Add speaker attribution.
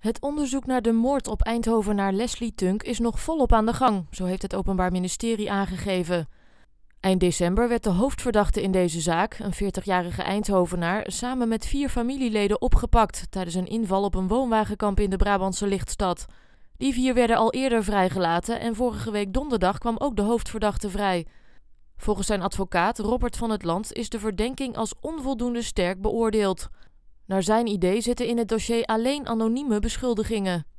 Speaker 1: Het onderzoek naar de moord op Eindhovenaar Leslie Tunk is nog volop aan de gang, zo heeft het Openbaar Ministerie aangegeven. Eind december werd de hoofdverdachte in deze zaak, een 40-jarige Eindhovenaar, samen met vier familieleden opgepakt tijdens een inval op een woonwagenkamp in de Brabantse lichtstad. Die vier werden al eerder vrijgelaten en vorige week donderdag kwam ook de hoofdverdachte vrij. Volgens zijn advocaat Robert van het Land is de verdenking als onvoldoende sterk beoordeeld. Naar zijn idee zitten in het dossier alleen anonieme beschuldigingen.